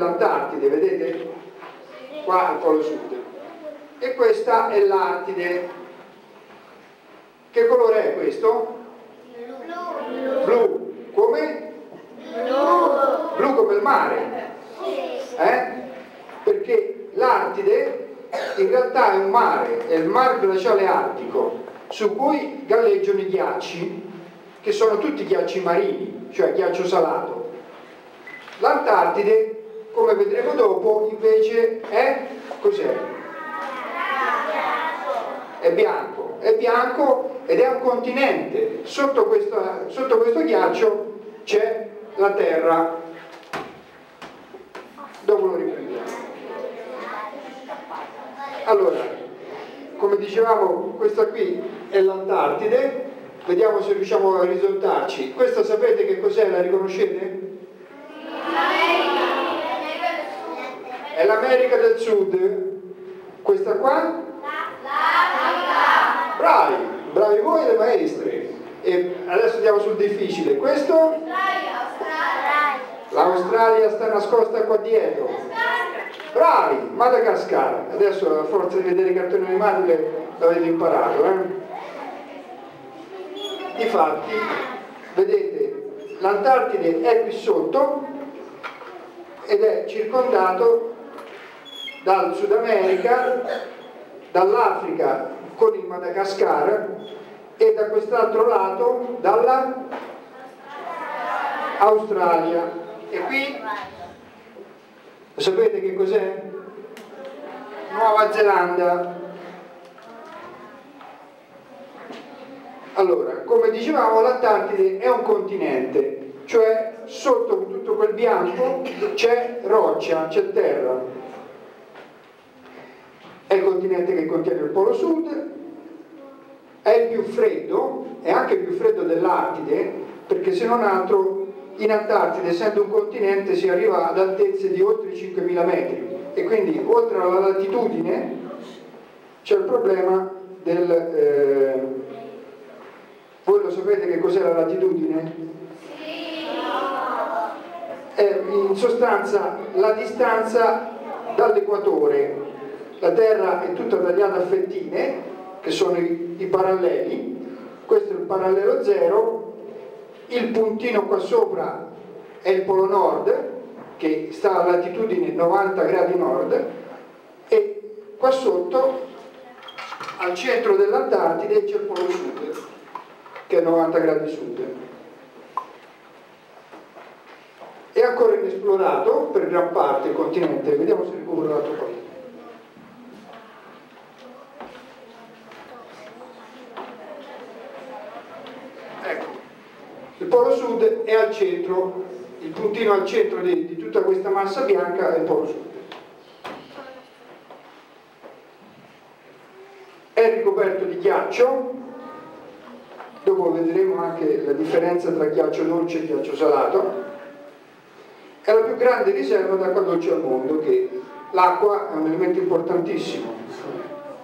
l'Antartide, vedete? Qua al Polo Sud. E questa è l'Artide. Che colore è questo? Blu. Blu. Come? Blu. Blu come il mare. Eh? Perché l'Artide in realtà è un mare, è il mare glaciale artico, su cui galleggiano i ghiacci, che sono tutti ghiacci marini, cioè ghiaccio salato. L'Antartide, come vedremo dopo, invece è cos'è? È bianco, è bianco ed è un continente. Sotto, questa, sotto questo ghiaccio c'è la Terra. Dopo lo riprendiamo. Allora, come dicevamo, questa qui è l'Antartide, vediamo se riusciamo a risoltarci. Questa sapete che cos'è? La riconoscete? È l'America del Sud. Questa qua? Bravi, bravi voi le maestre. E adesso andiamo sul difficile. Questo? L'Australia sta nascosta qua dietro. Bravi, Madagascar. Adesso a forza di vedere i cartoni animati l'avete imparato. Eh? Difatti, vedete, l'Antartide è qui sotto ed è circondato dal Sud America, dall'Africa con il Madagascar e da quest'altro lato dalla Australia. E qui sapete che cos'è? Nuova Zelanda. Allora, come dicevamo, l'Antartide è un continente, cioè sotto tutto quel bianco c'è roccia, c'è terra. Continente che contiene il Polo Sud, è il più freddo, è anche più freddo dell'Artide, perché se non altro in Antartide, essendo un continente, si arriva ad altezze di oltre 5.000 metri e quindi oltre alla latitudine c'è il problema del... Eh, voi lo sapete che cos'è la latitudine? In sostanza la distanza dall'equatore. La Terra è tutta tagliata a fettine, che sono i, i paralleli, questo è il parallelo zero, il puntino qua sopra è il polo nord, che sta a latitudine 90 gradi nord, e qua sotto, al centro dell'Antartide, c'è il polo sud che è 90 gradi sud. È ancora inesplorato per gran parte il continente, vediamo se recupero l'altro po'. Polo sud è al centro, il puntino al centro di, di tutta questa massa bianca è il polo sud. È ricoperto di ghiaccio, dopo vedremo anche la differenza tra ghiaccio dolce e ghiaccio salato, è la più grande riserva d'acqua dolce al mondo, che l'acqua è un elemento importantissimo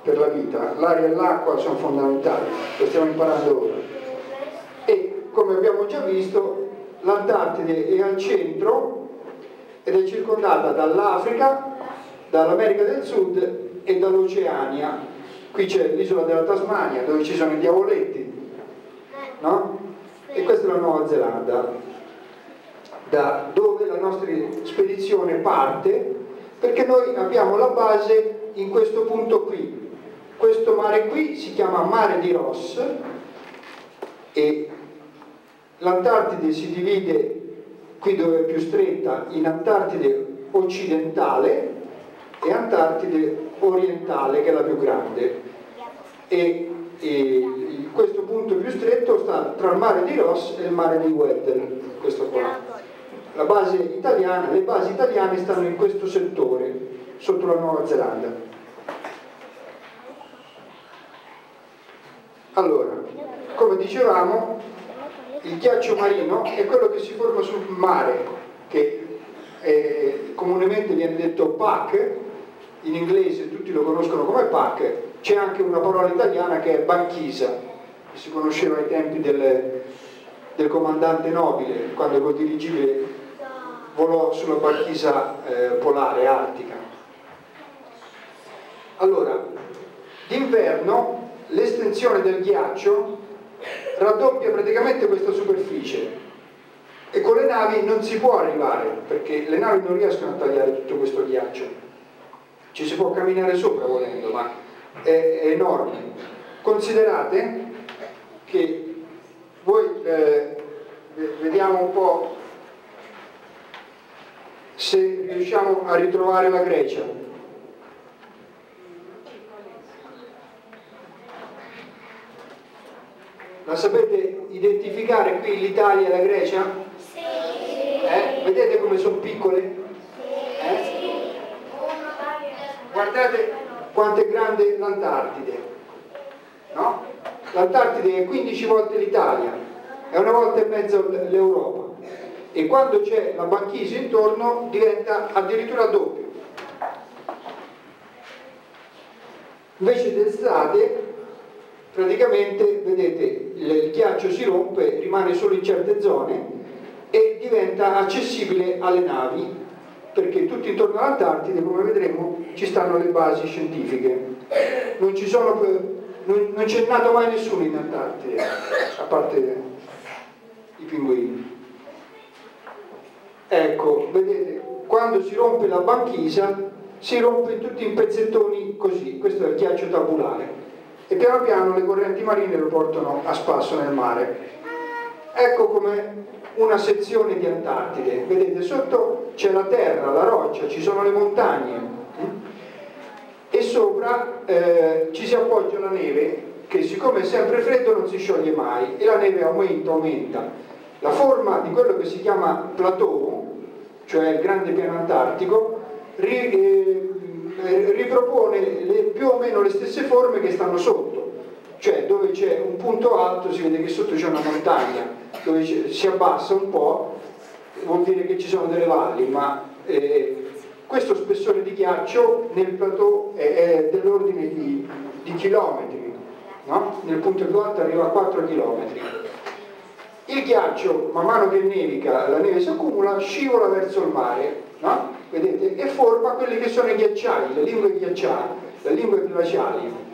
per la vita, l'aria e l'acqua sono fondamentali, lo stiamo imparando ora. Come abbiamo già visto, l'Antartide è al centro ed è circondata dall'Africa, dall'America del Sud e dall'Oceania. Qui c'è l'isola della Tasmania dove ci sono i diavoletti, no? E questa è la Nuova Zelanda, da dove la nostra spedizione parte, perché noi abbiamo la base in questo punto qui. Questo mare qui si chiama Mare di Ross e l'Antartide si divide qui dove è più stretta in Antartide occidentale e Antartide orientale che è la più grande e, e questo punto più stretto sta tra il mare di Ross e il mare di Weddell, questo qua. La base italiana, le basi italiane stanno in questo settore, sotto la Nuova Zelanda. Allora, come dicevamo, il ghiaccio marino è quello che si forma sul mare, che eh, comunemente viene detto PAC, in inglese tutti lo conoscono come PAC, c'è anche una parola italiana che è banchisa, che si conosceva ai tempi del, del comandante nobile, quando col dirigibile volò sulla banchisa eh, polare artica. Allora, d'inverno l'estensione del ghiaccio raddoppia praticamente questa superficie. E con le navi non si può arrivare perché le navi non riescono a tagliare tutto questo ghiaccio. Ci si può camminare sopra volendo ma è, è enorme. Considerate che voi eh, vediamo un po' se riusciamo a ritrovare la Grecia la sapete identificare qui l'Italia e la Grecia? Eh? Vedete come sono piccole? Eh? Guardate quanto è grande l'Antartide. No? L'Antartide è 15 volte l'Italia, è una volta e mezzo l'Europa. E quando c'è la banchisa intorno diventa addirittura doppio. Invece d'estate praticamente vedete il ghiaccio si rompe, rimane solo in certe zone e diventa accessibile alle navi perché tutto intorno all'Antartide, come vedremo, ci stanno le basi scientifiche. Non, sono, non, non c'è nato mai nessuno in Antartide, a parte i pinguini. Ecco, vedete, quando si rompe la banchisa si rompe tutti in pezzettoni così, questo è il ghiaccio tabulare e piano piano le correnti marine lo portano a spasso nel mare. Ecco come una sezione di Antartide, vedete sotto c'è la terra, la roccia, ci sono le montagne e sopra eh, ci si appoggia la neve che siccome è sempre freddo non si scioglie mai e la neve aumenta, aumenta. La forma di quello che si chiama plateau, cioè il grande piano antartico, ri, eh, eh, ripropone le, più o meno le stesse forme che stanno sotto, cioè dove c'è un punto alto si vede che sotto c'è una montagna, dove si abbassa un po' vuol dire che ci sono delle valli, ma eh, questo spessore di ghiaccio nel plateau è, è dell'ordine di, di, chilometri, no? nel punto più alto arriva a 4 chilometri. Il ghiaccio, man mano che nevica, la neve si accumula, scivola verso il mare? Vedete, e forma quelli che sono i ghiacciai, le lingue ghiacciali, le lingue glaciali.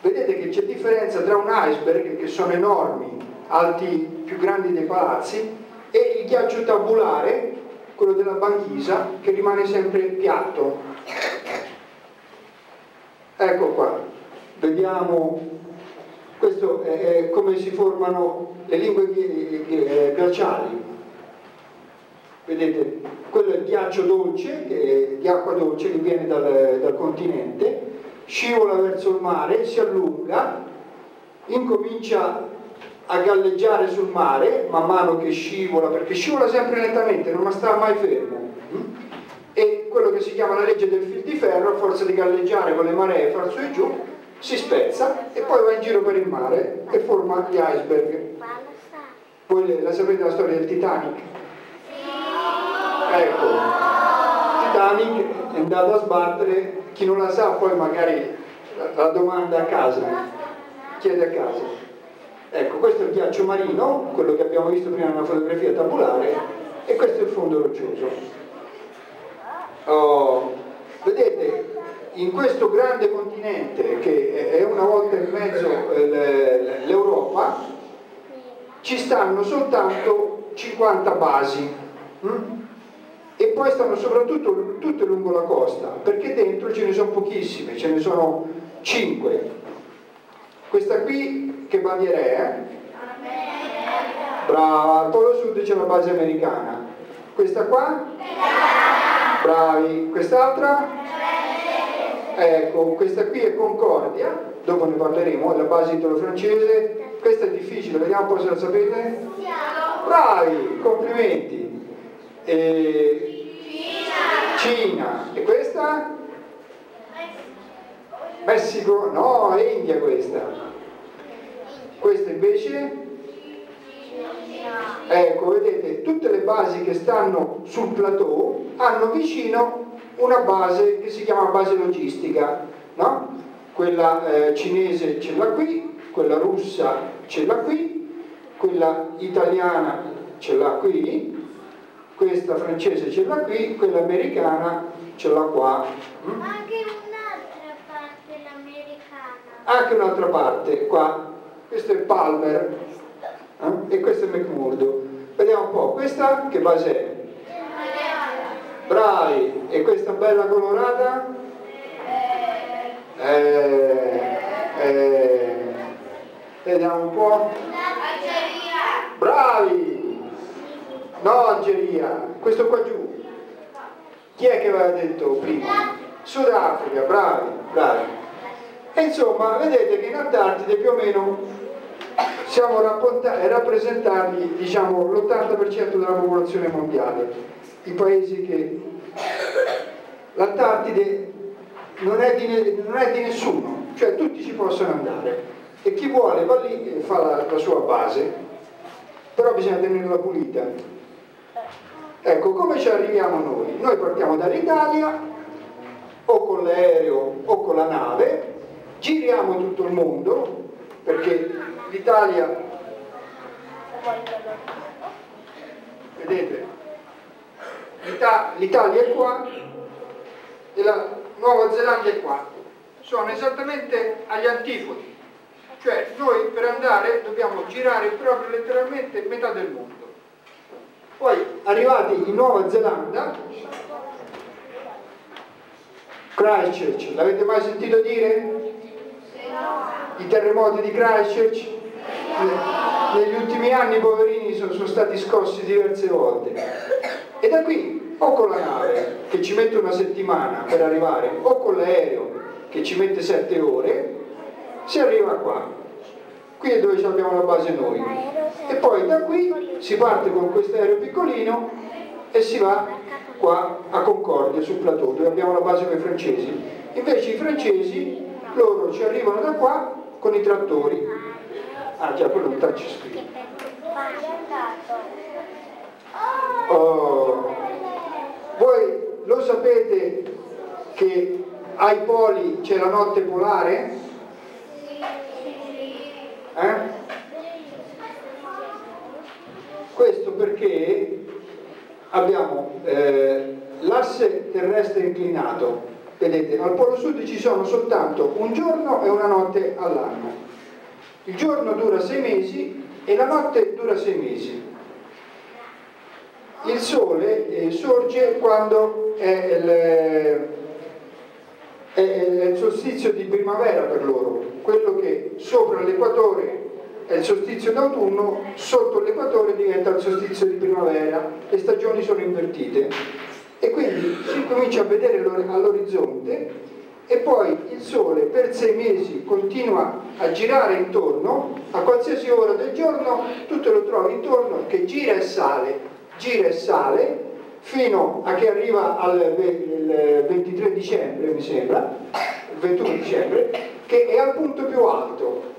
Vedete che c'è differenza tra un iceberg, che sono enormi, alti, più grandi dei palazzi, e il ghiaccio tabulare, quello della banchisa, che rimane sempre piatto. Ecco qua, vediamo, questo è come si formano le lingue glaciali vedete, quello è il ghiaccio dolce, che di acqua dolce che viene dal, dal continente, scivola verso il mare, si allunga, incomincia a galleggiare sul mare man mano che scivola, perché scivola sempre lentamente, non sta mai fermo. E quello che si chiama la legge del fil di ferro, a forza di galleggiare con le maree, far su e giù, si spezza e poi va in giro per il mare e forma gli iceberg. Voi la sapete la storia del Titanic? Ecco, Titanic è andato a sbattere, chi non la sa poi magari la, domanda a casa, chiede a casa. Ecco, questo è il ghiaccio marino, quello che abbiamo visto prima nella fotografia tabulare, e questo è il fondo roccioso. Oh, vedete, in questo grande continente che è una volta e mezzo eh, l'Europa, ci stanno soltanto 50 basi. E poi stanno soprattutto tutte lungo la costa, perché dentro ce ne sono pochissime, ce ne sono cinque. Questa qui che bandiera è? Brava, al polo sud c'è la base americana. Questa qua? Bravi. Quest'altra? Ecco, questa qui è Concordia, dopo ne parleremo, è la base italo-francese. Questa è difficile, vediamo un po' se la sapete. Bravi, complimenti. E... Cina. Cina. E questa? Messico? No, India questa. Questa invece? Ecco, vedete, tutte le basi che stanno sul plateau hanno vicino una base che si chiama base logistica, no? Quella eh, cinese ce l'ha qui, quella russa ce l'ha qui, quella italiana ce l'ha qui, questa francese ce l'ha qui, quella americana ce l'ha qua. Mm? Anche un'altra parte l'americana. Anche un'altra parte, qua. Questo è Palmer eh? e questo è McMurdo. Vediamo un po', questa che base è? Bravi! E questa bella colorata? Eh, eh, vediamo un po'. Bravi! No, Algeria, questo qua giù. Chi è che aveva detto prima? Sudafrica, bravi, bravi. E insomma, vedete che in Antartide più o meno siamo rappresentati, diciamo, l'80% della popolazione mondiale. I paesi che... L'Antartide non è, di, non è di nessuno, cioè tutti ci possono andare e chi vuole va lì e fa la, la sua base, però bisogna tenerla pulita. Ecco, come ci arriviamo noi? Noi partiamo dall'Italia, o con l'aereo o con la nave, giriamo tutto il mondo, perché l'Italia, vedete, l'Italia è qua e la Nuova Zelanda è qua, sono esattamente agli antipodi, cioè noi per andare dobbiamo girare proprio letteralmente metà del mondo. Poi arrivati in Nuova Zelanda, Christchurch, l'avete mai sentito dire? I terremoti di Christchurch? Negli ultimi anni i poverini sono, sono stati scossi diverse volte. E da qui o con la nave che ci mette una settimana per arrivare o con l'aereo che ci mette sette ore si arriva qua qui è dove abbiamo la base noi. E poi da qui si parte con questo aereo piccolino e si va qua a Concordia sul plateau dove abbiamo la base con i francesi. Invece i francesi loro ci arrivano da qua con i trattori. Ah già quello è un touchscreen oh voi lo sapete che ai poli c'è la notte polare? Eh? Questo perché abbiamo eh, l'asse terrestre inclinato. Vedete, al polo sud ci sono soltanto un giorno e una notte all'anno. Il giorno dura sei mesi e la notte dura sei mesi il sole eh, sorge quando è il, è il solstizio di primavera per loro, quello che sopra l'equatore è il solstizio d'autunno, sotto l'equatore diventa il solstizio di primavera, le stagioni sono invertite. E quindi si comincia a vedere all'orizzonte e poi il Sole per sei mesi continua a girare intorno, a qualsiasi ora del giorno tu te lo trovi intorno che gira e sale gira e sale fino a che arriva al 23 dicembre, mi sembra, il 21 dicembre, che è al punto più alto.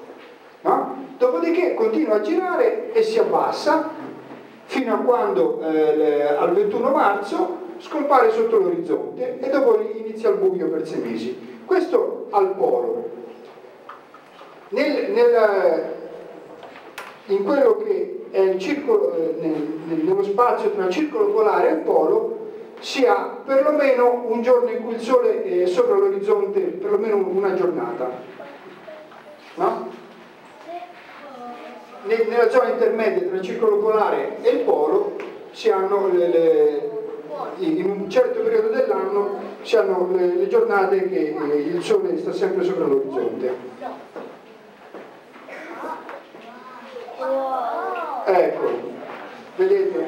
No? Dopodiché continua a girare e si abbassa fino a quando eh, al 21 marzo scompare sotto l'orizzonte e dopo inizia il buio per sei mesi. Questo al polo. Nel, nel, in quello che circolo, eh, nello spazio tra circolo polare e polo si ha perlomeno un giorno in cui il sole è sopra l'orizzonte, perlomeno una giornata. No? Nella zona intermedia tra il circolo polare e il polo si hanno le, le, in un certo periodo dell'anno si hanno le, le giornate che eh, il sole sta sempre sopra l'orizzonte. Ecco, vedete?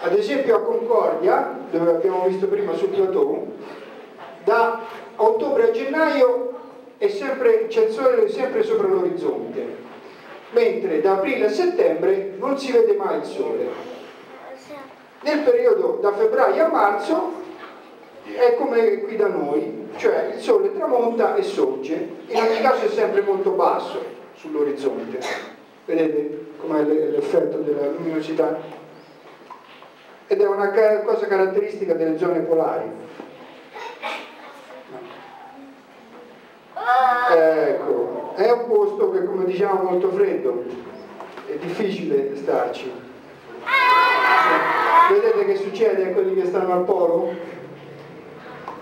Ad esempio a Concordia, dove abbiamo visto prima sul plateau, da ottobre a gennaio c'è il sole sempre sopra l'orizzonte, mentre da aprile a settembre non si vede mai il sole. Nel periodo da febbraio a marzo è come qui da noi, cioè il sole tramonta e sorge, in ogni caso è sempre molto basso sull'orizzonte. Vedete com'è l'effetto della luminosità? Ed è una cosa caratteristica delle zone polari. Ecco, è un posto che come diciamo molto freddo, è difficile starci. Vedete che succede a quelli che stanno al polo?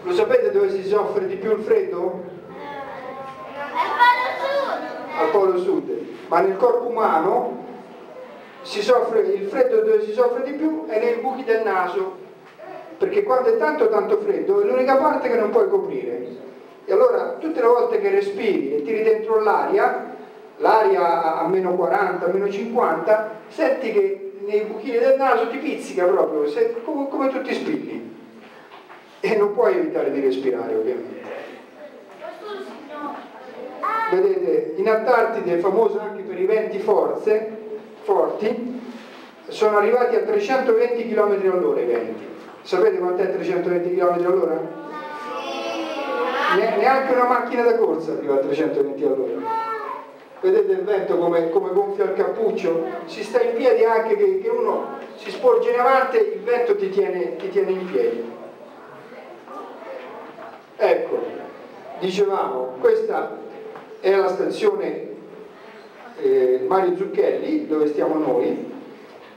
Lo sapete dove si soffre di più il freddo? Al sud. Ma nel corpo umano soffre, il freddo dove si soffre di più è nei buchi del naso, perché quando è tanto tanto freddo è l'unica parte che non puoi coprire. E allora tutte le volte che respiri e tiri dentro l'aria, l'aria a meno 40, a meno 50, senti che nei buchini del naso ti pizzica proprio, come, come tutti spilli. E non puoi evitare di respirare ovviamente. Vedete, in Antartide è famoso anche per i venti forze, forti, sono arrivati a 320 km all'ora i venti. Sapete quant'è 320 km all'ora? Neanche una macchina da corsa arriva a 320 all'ora vedete il vento come, come, gonfia il cappuccio, si sta in piedi anche che, che uno si sporge in avanti, il vento ti tiene, ti tiene in piedi. Ecco, dicevamo, questa è la stazione eh, Mario Zucchelli, dove stiamo noi,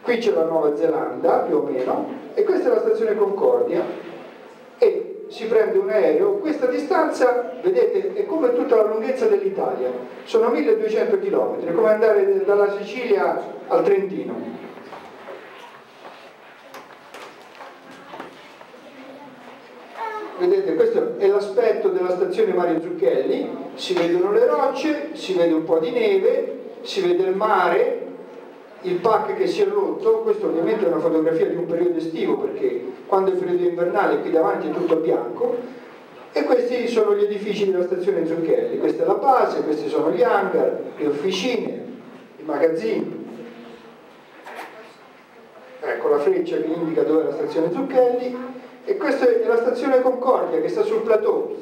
qui c'è la Nuova Zelanda più o meno, e questa è la stazione Concordia, e si prende un aereo, questa distanza, vedete, è come tutta la lunghezza dell'Italia, sono 1200 km, è come andare dalla Sicilia al Trentino. Vedete, questo è l'aspetto della stazione Mario Zucchelli, si vedono le rocce, si vede un po' di neve, si vede il mare, il pack che si è rotto, questo ovviamente è una fotografia di un periodo estivo perché quando è periodo invernale qui davanti è tutto bianco. E questi sono gli edifici della stazione Zucchelli, questa è la base, questi sono gli hangar, le officine, i magazzini. Ecco la freccia che indica dove è la stazione Zucchelli e questa è la stazione Concordia che sta sul plateau.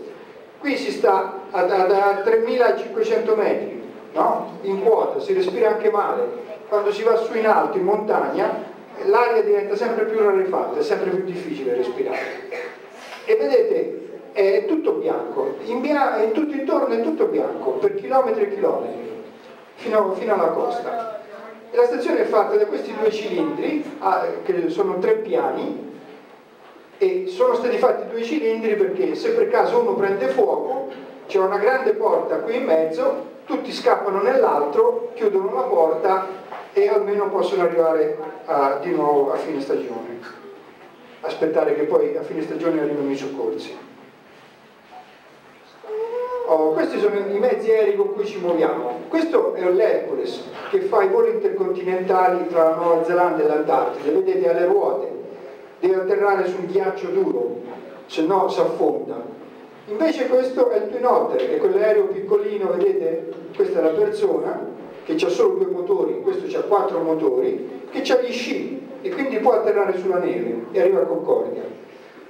Qui si sta a, a, a 3500 metri, no? in quota, si respira anche male quando si va su in alto, in montagna, l'aria diventa sempre più rarefatta, è sempre più difficile respirare. E vedete, è tutto bianco, in bia è tutto intorno è tutto bianco, per chilometri e chilometri, fino, fino alla costa. E la stazione è fatta da questi due cilindri, ah, che sono tre piani, e sono stati fatti due cilindri perché se per caso uno prende fuoco, c'è una grande porta qui in mezzo, tutti scappano nell'altro, chiudono la porta e almeno possono arrivare a, di nuovo a fine stagione. Aspettare che poi a fine stagione arrivino i soccorsi. Oh, questi sono i mezzi aerei con cui ci muoviamo. Questo è l'Hercules che fa i voli intercontinentali tra la Nuova Zelanda e l'Antartide. Vedete alle ruote deve atterrare su un ghiaccio duro se no si affonda invece questo è il Twin è quell'aereo piccolino vedete questa è la persona che ha solo due motori, questo ha quattro motori, che ha gli sci e quindi può atterrare sulla neve e arriva a Concordia.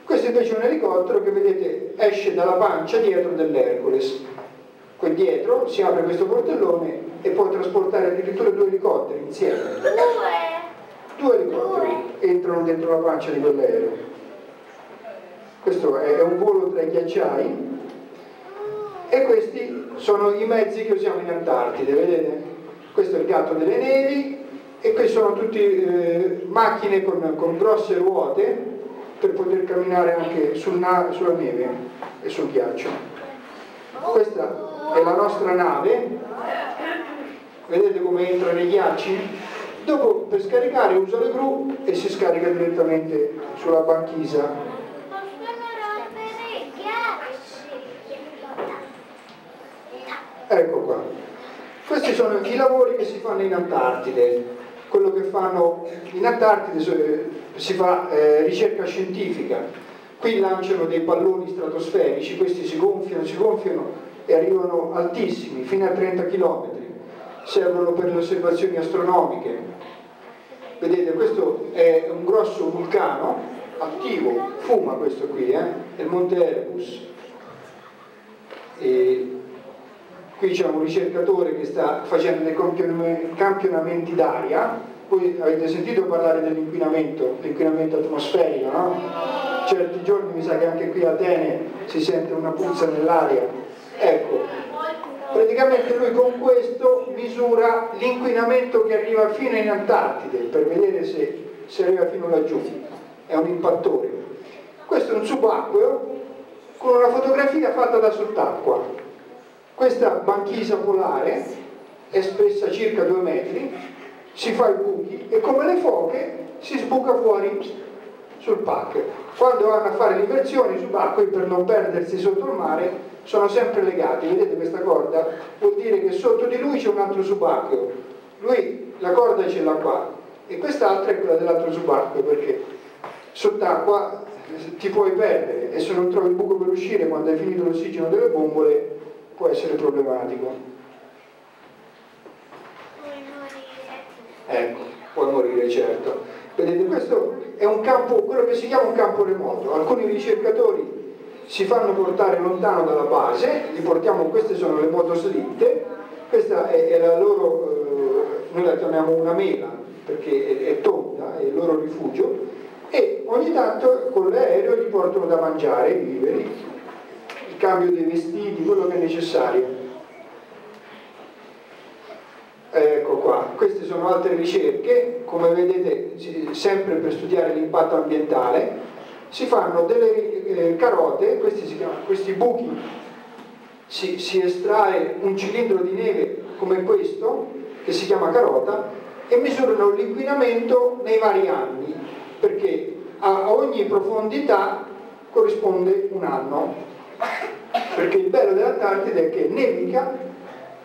Questo invece è un elicottero che vedete esce dalla pancia dietro dell'Hercules. Qui dietro si apre questo portellone e può trasportare addirittura due elicotteri insieme. Due? Elicotteri entrano dentro la pancia di quell'aereo. Questo è un volo tra i ghiacciai e questi sono i mezzi che usiamo in Antartide, vedete? questo è il gatto delle nevi e queste sono tutte eh, macchine con, con, grosse ruote per poter camminare anche sul sulla neve e sul ghiaccio. Questa è la nostra nave, vedete come entra nei ghiacci? Dopo per scaricare usa le gru e si scarica direttamente sulla banchisa. Ecco qua. Questi sono i lavori che si fanno in Antartide, quello che fanno in Antartide si fa eh, ricerca scientifica, qui lanciano dei palloni stratosferici, questi si gonfiano, si gonfiano e arrivano altissimi, fino a 30 km, servono per le osservazioni astronomiche. Vedete, questo è un grosso vulcano attivo, fuma questo qui, eh? è il Monte Erebus. E qui c'è un ricercatore che sta facendo dei campionamenti d'aria, voi avete sentito parlare dell'inquinamento, l'inquinamento atmosferico, no? Certi giorni mi sa che anche qui a Atene si sente una puzza nell'aria. Ecco, praticamente lui con questo misura l'inquinamento che arriva fino in Antartide per vedere se si arriva fino laggiù, è un impattore. Questo è un subacqueo con una fotografia fatta da sott'acqua. Questa banchisa polare è spessa circa due metri, si fa i buchi e come le foche si sbuca fuori sul pack. Quando vanno a fare l'inversione i subacquei per non perdersi sotto il mare sono sempre legati, vedete questa corda? Vuol dire che sotto di lui c'è un altro subacqueo, lui la corda ce l'ha qua e quest'altra è quella dell'altro subacqueo perché sott'acqua ti puoi perdere e se non trovi il buco per uscire quando hai finito l'ossigeno delle bombole può essere problematico. Ecco, puoi morire certo. Vedete, questo è un campo, quello che si chiama un campo remoto. Alcuni ricercatori si fanno portare lontano dalla base, li portiamo, queste sono le motoslitte, questa è, è la loro, eh, noi la chiamiamo una mela perché è, è tonda, è il loro rifugio, e ogni tanto con l'aereo gli portano da mangiare i viveri, il cambio dei vestiti, quello che è necessario. Ecco qua, queste sono altre ricerche, come vedete sempre per studiare l'impatto ambientale, si fanno delle eh, carote, questi, chiamano, questi buchi, si, si estrae un cilindro di neve come questo, che si chiama carota, e misurano l'inquinamento nei vari anni, perché a ogni profondità corrisponde un anno, perché il bello dell'Antartide è che nevica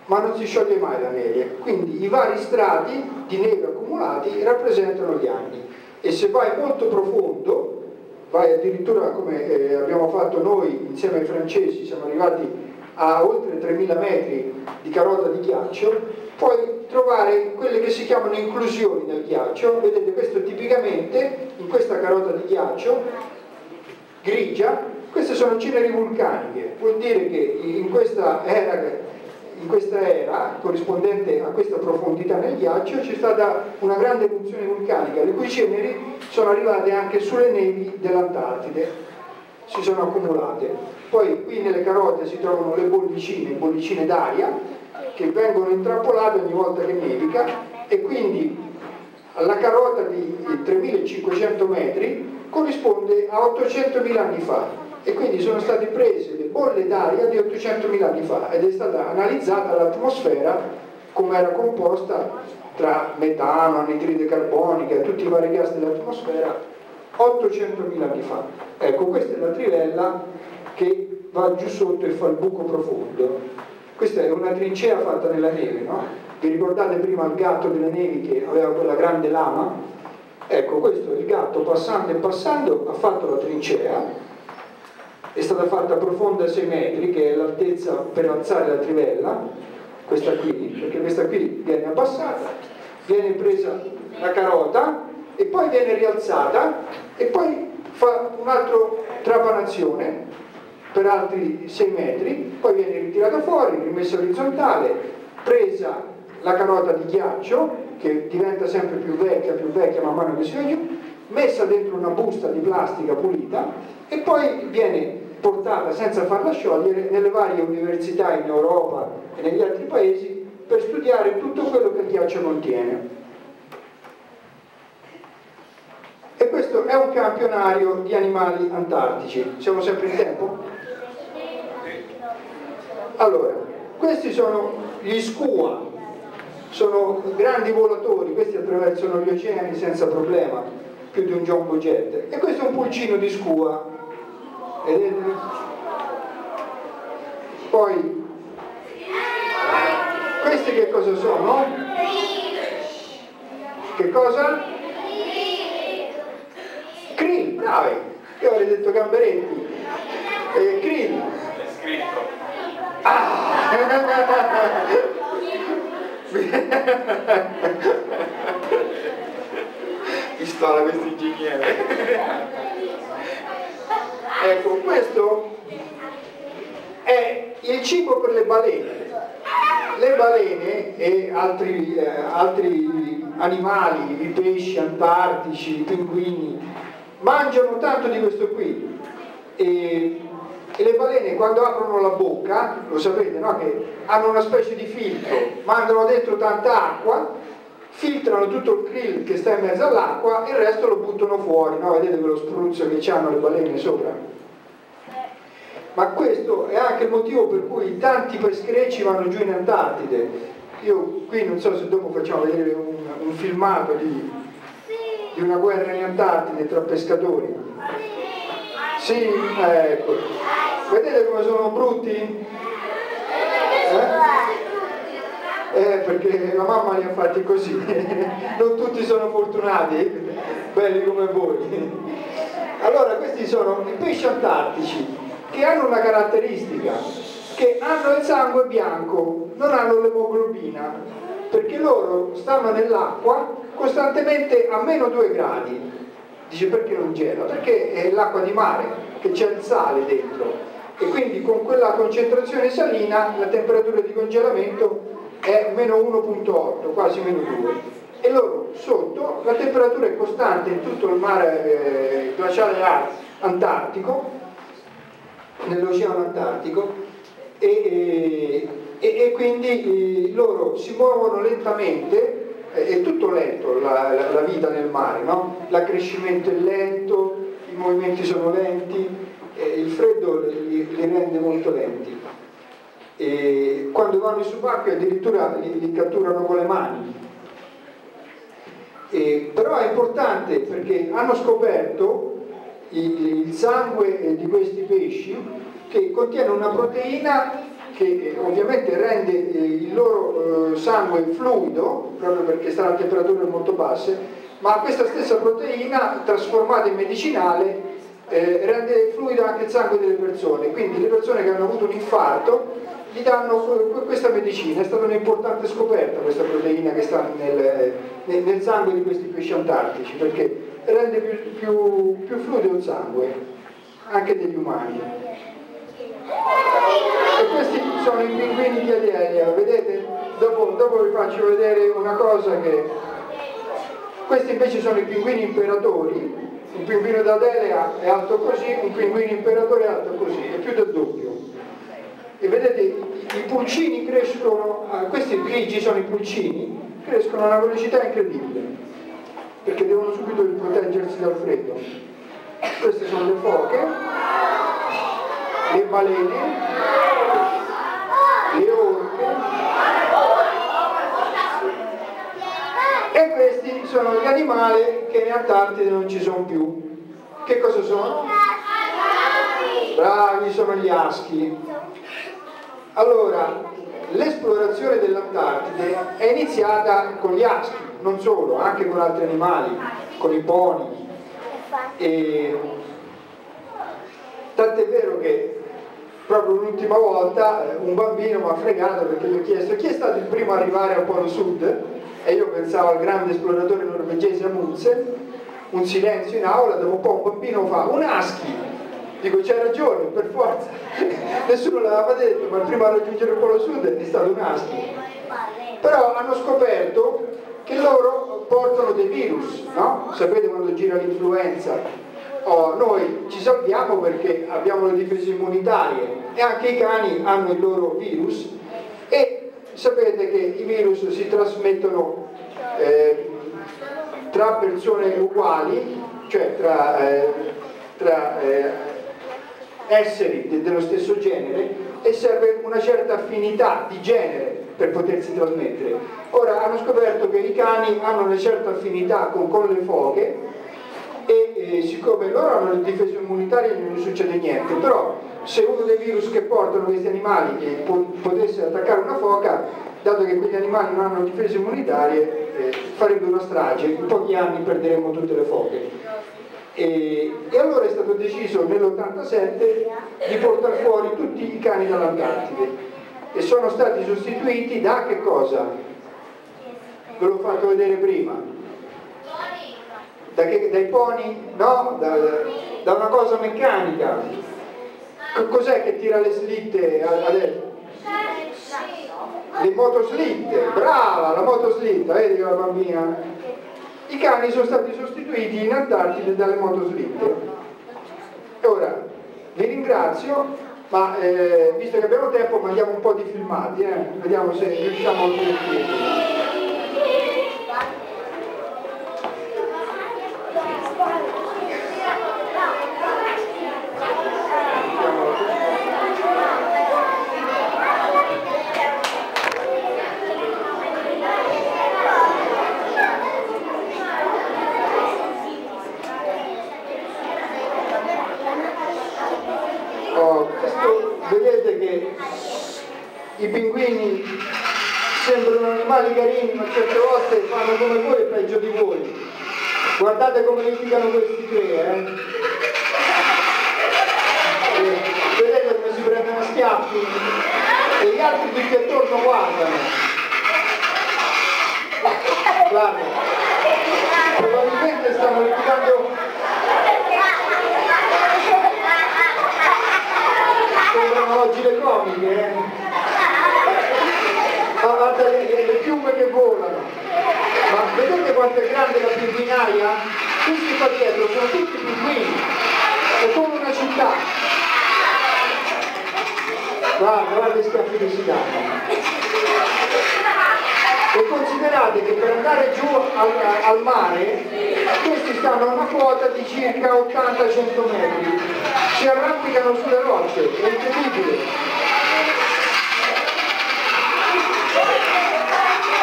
ma non si scioglie mai la neve, quindi i vari strati di neve accumulati rappresentano gli anni. E se vai molto profondo, vai addirittura come eh, abbiamo fatto noi insieme ai francesi, siamo arrivati a oltre 3000 metri di carota di ghiaccio, puoi trovare quelle che si chiamano inclusioni del ghiaccio, vedete questo tipicamente in questa carota di ghiaccio grigia, queste sono ceneri vulcaniche, vuol dire che in questa era in questa era, corrispondente a questa profondità nel ghiaccio, c'è stata una grande eruzione vulcanica, le cui ceneri sono arrivate anche sulle nevi dell'Antartide, si sono accumulate. Poi qui nelle carote si trovano le bollicine, bollicine d'aria, che vengono intrappolate ogni volta che nevica e quindi la carota di 3500 metri corrisponde a 800.000 anni fa e quindi sono state prese le bolle d'aria di 800.000 anni fa ed è stata analizzata l'atmosfera come era composta tra metano, anidride carbonica e tutti i vari gas dell'atmosfera 800.000 anni fa. Ecco, questa è la trivella che va giù sotto e fa il buco profondo. Questa è una trincea fatta nella neve, no? Vi ricordate prima il gatto delle nevi che aveva quella grande lama? Ecco, questo il gatto passando e passando ha fatto la trincea è stata fatta profonda 6 metri, che è l'altezza per alzare la trivella, questa qui, perché questa qui viene abbassata, viene presa la carota e poi viene rialzata e poi fa un altro trapanazione per altri 6 metri, poi viene ritirata fuori, rimessa orizzontale, presa la carota di ghiaccio che diventa sempre più vecchia, più vecchia man mano che si va giù, messa dentro una busta di plastica pulita e poi viene portata senza farla sciogliere nelle varie università in Europa e negli altri paesi per studiare tutto quello che il ghiaccio contiene. E questo è un campionario di animali antartici. Siamo sempre in tempo? Allora, questi sono gli scua, sono grandi volatori, questi attraversano gli oceani senza problema, più di un jumbo jet. E questo è un pulcino di scua, vedete? Poi, questi che cosa sono? Che cosa? Krill, bravi! Io avrei detto gamberetti. Eh, krill. È scritto. Ah! Pistola questo ingegnere. Ecco, questo è il cibo per le balene. Le balene e altri, eh, altri animali, i pesci antartici, i pinguini, mangiano tanto di questo qui. E, e, le balene quando aprono la bocca, lo sapete, no? Che hanno una specie di filtro, mandano dentro tanta acqua filtrano tutto il krill che sta in mezzo all'acqua e il resto lo buttano fuori, no? vedete quello spruzzo che hanno le balene sopra? Ma questo è anche il motivo per cui tanti pescherecci vanno giù in Antartide. Io qui non so se dopo facciamo vedere un, un filmato di, di una guerra in Antartide tra pescatori. Sì, ecco. Vedete come sono brutti? Eh? Eh, perché la mamma li ha fatti così, non tutti sono fortunati, belli come voi. Allora questi sono i pesci antartici che hanno una caratteristica, che hanno il sangue bianco, non hanno l'emoglobina, perché loro stanno nell'acqua costantemente a meno 2 gradi. Dice perché non gela? Perché è l'acqua di mare, che c'è il sale dentro e quindi con quella concentrazione salina la temperatura di congelamento è meno 1.8, quasi meno 2 e loro sotto la temperatura è costante in tutto il mare eh, glaciale antartico nell'oceano antartico e, e, e quindi eh, loro si muovono lentamente eh, è tutto lento la, la, la vita nel mare no? l'accrescimento è lento i movimenti sono lenti eh, il freddo li, li rende molto lenti e quando vanno in subacquei addirittura li, li, catturano con le mani. E, però è importante perché hanno scoperto il, il sangue di questi pesci che contiene una proteina che eh, ovviamente rende eh, il loro eh, sangue fluido, proprio perché sta a temperature molto basse, ma questa stessa proteina trasformata in medicinale eh, rende fluido anche il sangue delle persone, quindi le persone che hanno avuto un infarto gli danno questa medicina, è stata un'importante scoperta questa proteina che sta nel, nel, sangue di questi pesci antartici, perché rende più, più, più fluido il sangue, anche degli umani. E questi sono i pinguini di Adelia, vedete? Dopo, dopo vi faccio vedere una cosa che... Questi invece sono i pinguini imperatori, un pinguino d'Adelia è alto così, un pinguino imperatore è alto così, è più del doppio e vedete i pulcini crescono, questi grigi sono i pulcini, crescono a una velocità incredibile, perché devono subito proteggersi dal freddo. Queste sono le foche, le balene, le orche e questi sono gli animali che in Antartide non ci sono più. Che cosa sono? Bravi, sono gli aschi. Allora, l'esplorazione dell'Antartide è iniziata con gli aschi, non solo, anche con altri animali, con i poni. E... Tant'è vero che proprio l'ultima volta eh, un bambino mi ha fregato perché gli ho chiesto chi è stato il primo a arrivare al Polo Sud e io pensavo al grande esploratore norvegese Amundsen un silenzio in aula, dopo un po' un bambino fa un aschi Dico c'hai ragione, per forza. Nessuno l'aveva detto, ma il primo a raggiungere il Polo Sud è stato un astro. Però hanno scoperto che loro portano dei virus, no? Sapete quando gira l'influenza? Oh, noi ci salviamo perché abbiamo le difese immunitarie e anche i cani hanno il loro virus e sapete che i virus si trasmettono eh, tra persone uguali, cioè tra, eh, tra eh, esseri dello stesso genere e serve una certa affinità di genere per potersi trasmettere. Ora hanno scoperto che i cani hanno una certa affinità con, con le foche e eh, siccome loro hanno le difese immunitarie non succede niente, però se uno dei virus che portano questi animali eh, potesse attaccare una foca, dato che quegli animali non hanno difese immunitarie, eh, farebbe una strage, in pochi anni perderemo tutte le foche. E, e, allora è stato deciso nell'87 di portare fuori tutti i cani dall'Antartide e sono stati sostituiti da che cosa? Ve l'ho fatto vedere prima. Da che, dai poni? No, da, da, una cosa meccanica. Cos'è che tira le slitte adesso? Le motoslitte, brava, la motoslitta, vedi la bambina i cani sono stati sostituiti in Antartide dalle motoslitte. Ora, vi ringrazio, ma eh, visto che abbiamo tempo mandiamo un po' di filmati, eh? vediamo se riusciamo a divertirci. animali carini, ma certe volte fanno come voi e peggio di voi. Guardate come litigano questi tre, eh? eh vedete come si prendono schiaffi? E gli altri tutti attorno guardano. Guarda, probabilmente stanno litigando sembrano oggi comiche, eh? Ma guarda le, le piume che volano. Ma vedete quanto è grande la pinguinaia? Questi qua dietro sono tutti pinguini. È come una città. Guarda, guarda che si danno. E considerate che per andare giù al, al mare questi stanno a una quota di circa 80-100 metri. Si arrampicano sulle rocce, è incredibile.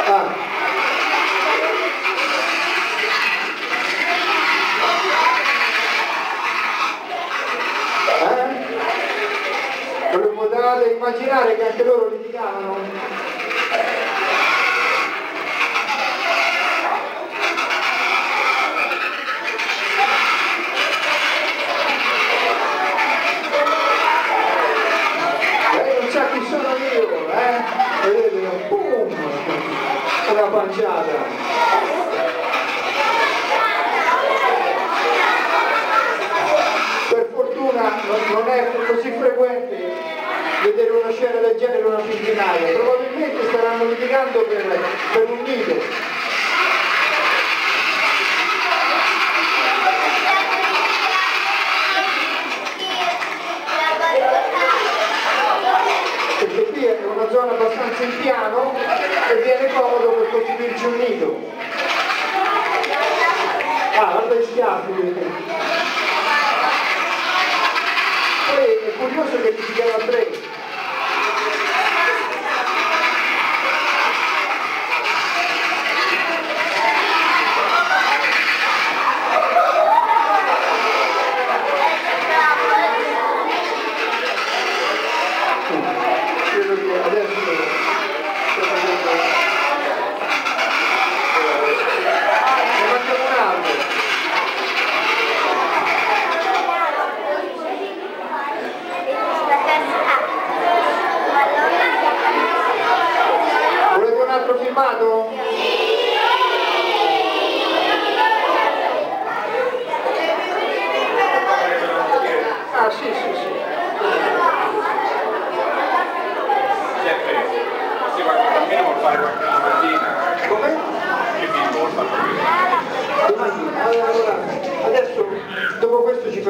Ah. potevate immaginare che anche loro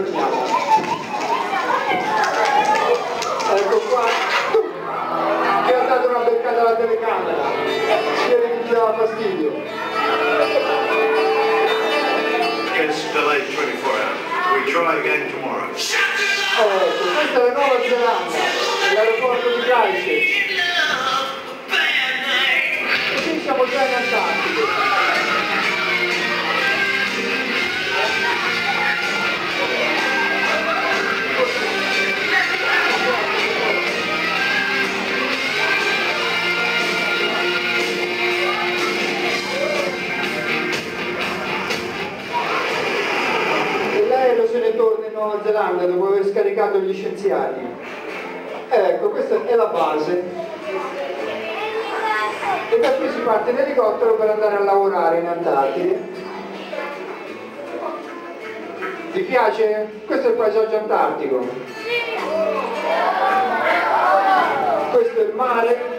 torniamo. Ecco qua, che ha dato una beccata alla telecamera, che mi dava fastidio. It's delayed 24 hours. We try again tomorrow. Ecco, questa è la nuova Zelanda, l'aeroporto di Calce. domanda dopo aver scaricato gli scienziati. Ecco, questa è la base. E da qui si parte in elicottero per andare a lavorare in Antartide. Vi piace? Questo è il paesaggio antartico. Questo è il mare,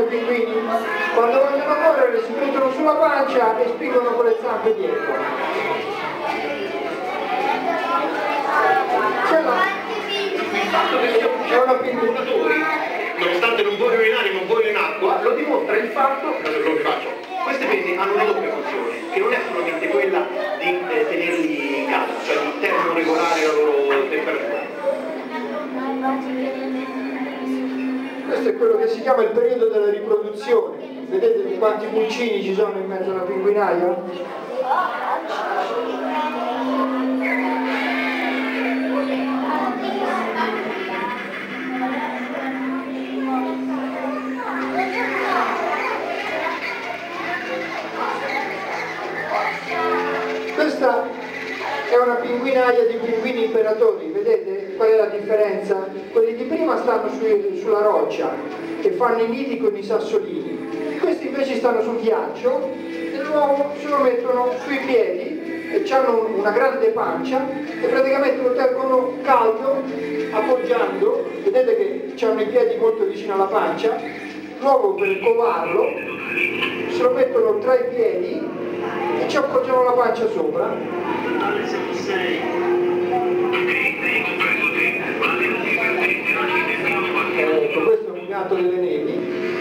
i pinguini? Quando vogliono correre si mettono sulla pancia e spingono con le zampe dietro. Ce l'ha. C'è una pinguina. Nonostante non vogliono in aria, non vogliono in acqua, lo dimostra il fatto, lo rifaccio, queste penne hanno una doppia funzione, che non è solamente quella di eh, tenerli caldi, cioè di termoregolare la loro temperatura quanti pulcini ci sono in mezzo alla pinguinaia? Una pinguinaia di pinguini imperatori, vedete qual è la differenza? Quelli di prima stanno su, sulla roccia e fanno i nidi con i sassolini, questi invece stanno sul ghiaccio e l'uovo se lo mettono sui piedi e hanno una grande pancia e praticamente lo tengono caldo appoggiando, vedete che hanno i piedi molto vicino alla pancia, l'uovo per covarlo se lo mettono tra i piedi e ci appoggiano la pancia sopra Ecco, questo è un gatto delle nevi.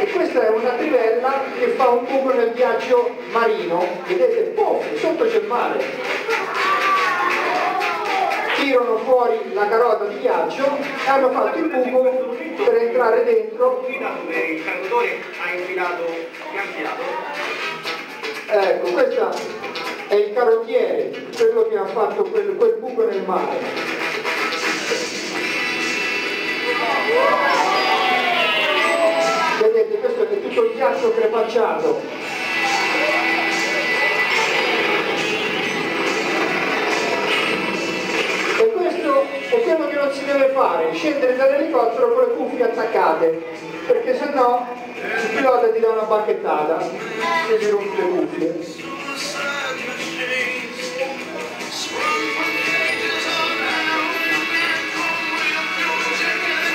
E questa è una trivella che fa un buco nel ghiaccio marino. Vedete, pof, sotto c'è il mare. Tirano fuori la carota di ghiaccio e hanno fatto il buco per entrare dentro. Il calciatore ha infilato, ha infilato? Ecco, questo è il carottiere, quello che ha fatto quel, quel buco nel mare. Vedete, questo è tutto il ghiaccio crepacciato. È quello che non si deve fare, scendere dall'elicottero con le cuffie attaccate, perché sennò il pilota ti dà una bacchettata. E ti rompe le cuffie.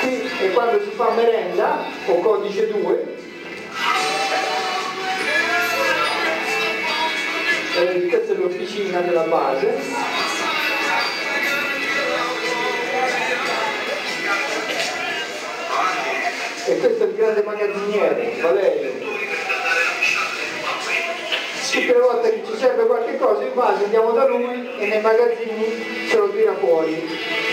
Qui è quando si fa merenda o codice 2 eh, questa è l'officina della base e questo è il grande magazziniere, Valerio. Tutte le volte che ci serve qualche cosa in base andiamo da lui e nei magazzini ce lo tira fuori.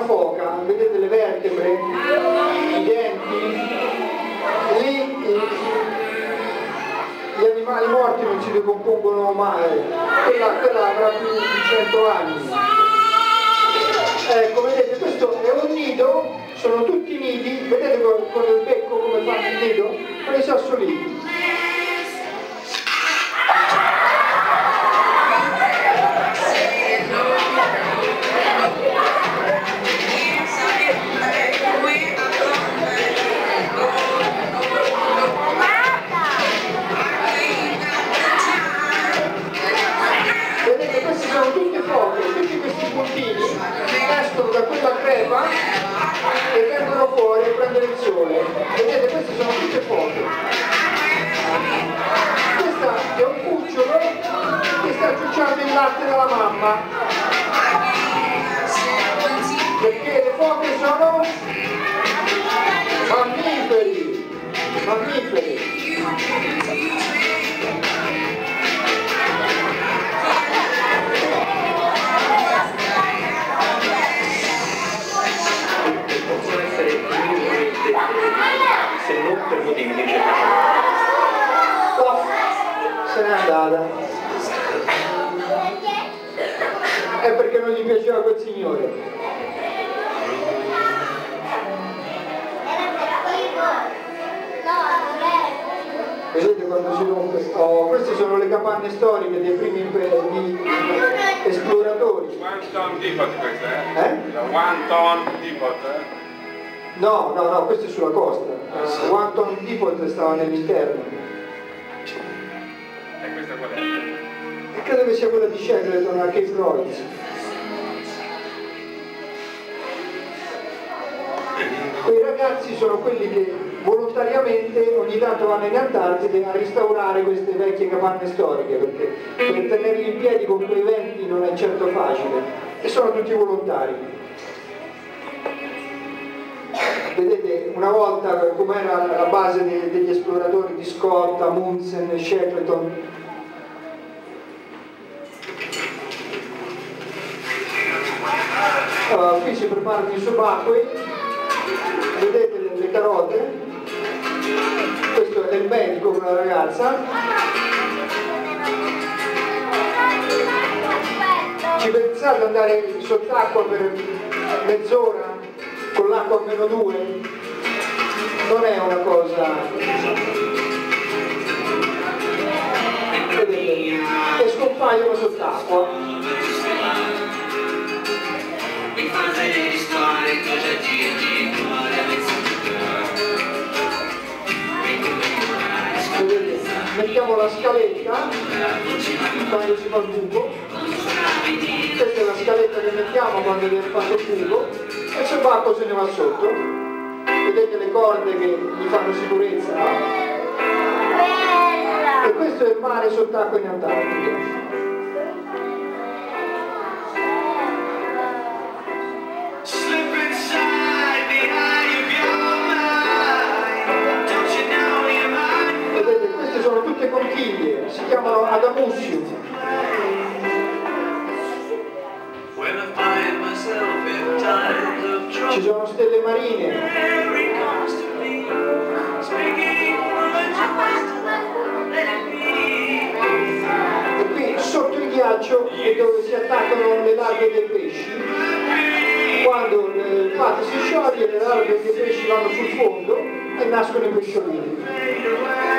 Una foca, vedete le vertebre, i denti. Lì gli animali morti non si decompongono mai, quella, quella avrà più di 100 anni. Ecco, vedete, questo è un nido, sono tutti nidi, vedete con, con il becco come fanno il nido? Con i sassolini. Stava nell'interno. E questa qual è? E credo che sia quella di Shackleton a Cape Royce. Quei ragazzi sono quelli che volontariamente ogni tanto vanno in Antartide a restaurare queste vecchie capanne storiche perché per tenerli in piedi con quei venti non è certo facile e sono tutti volontari. Una volta come era la base de- degli esploratori di Scott, Amundsen, Shackleton. Uh, qui si preparano i subacquei, vedete le, le carote, questo è il medico con la ragazza, ci pensate ad andare sott'acqua per mezz'ora con l'acqua a meno due? Non è una cosa... Vedete? E scompaiono sott'acqua. Mettiamo la scaletta. Quando si fa il buco. Questa è la scaletta che mettiamo quando viene fatto il buco. E il subacqueo se ne va sotto vedete le corde che gli fanno sicurezza? No? e questo è il mare sott'acqua in Antartica vedete queste sono tutte conchiglie si chiamano adamussium attaccano le larve dei pesci quando il fatto si scioglie le larve dei pesci vanno sul fondo e nascono i pesciolini.